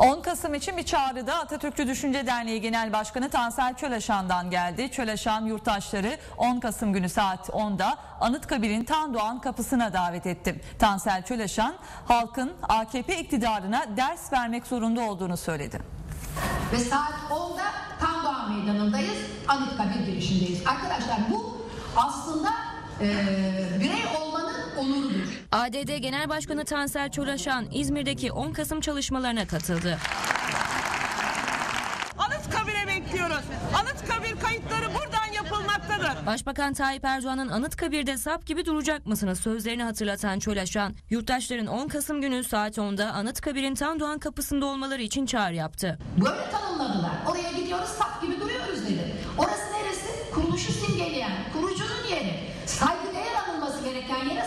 10 Kasım için bir çağrıda Atatürkçü Düşünce Derneği Genel Başkanı Tansel Çöleşan'dan geldi. Çöleşan yurttaşları 10 Kasım günü saat 10'da Anıtkabir'in Tandoğan kapısına davet etti. Tansel Çöleşan halkın AKP iktidarına ders vermek zorunda olduğunu söyledi. Ve saat 10'da Tandoğan Meydanı'ndayız. Anıtkabir girişindeyiz. Arkadaşlar bu aslında eee birey olmanın onurudur. ADD Genel Başkanı Tansel Çolaşan İzmir'deki 10 Kasım çalışmalarına katıldı. Anıtkabir'e bekliyoruz. Anıtkabir kayıtları buradan yapılmaktadır. Başbakan Tayyip Erdoğan'ın Anıtkabir'de sap gibi duracak mısınız sözlerini hatırlatan Çolaşan, yurttaşların 10 Kasım günü saat 10'da Anıtkabir'in Tandoğan kapısında olmaları için çağrı yaptı. Böyle tanımladılar. Oraya gidiyoruz sap gibi duruyoruz dedi. Orası neresi? Kuruluşu simgeleyen, kurucunun yeri. Saygıdeğer anılması gereken yere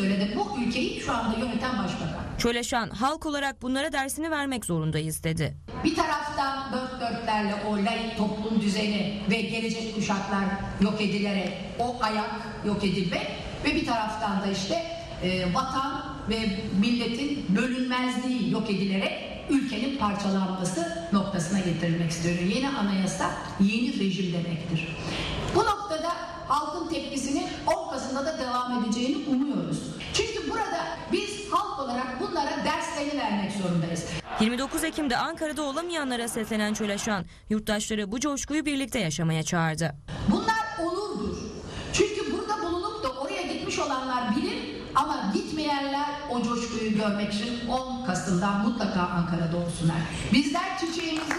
söyledi. Bu ülkeyi şu anda yöneten başbakan. Çolaşan, halk olarak bunlara dersini vermek zorundayız dedi. Bir taraftan dört dörtlerle o laik toplum düzeni ve gelecek kuşaklar yok edilerek o ayak yok edilmek ve bir taraftan da işte e, vatan ve milletin bölünmezliği yok edilerek ülkenin parçalanması noktasına getirilmek istiyor. Yeni anayasa yeni rejim demektir. Bu noktada halkın tepkisinin 10 Kasım'da da devam edeceğini umuyoruz. Çünkü burada biz halk olarak bunlara derslerini vermek zorundayız. 29 Ekim'de Ankara'da olamayanlara seslenen Çolaşan, yurttaşları bu coşkuyu birlikte yaşamaya çağırdı. Bunlar onurdur. Çünkü burada bulunup da oraya gitmiş olanlar bilir ama gitmeyenler o coşkuyu görmek için 10 Kasım'da mutlaka Ankara'da olsunlar. Bizler çiçeğimizi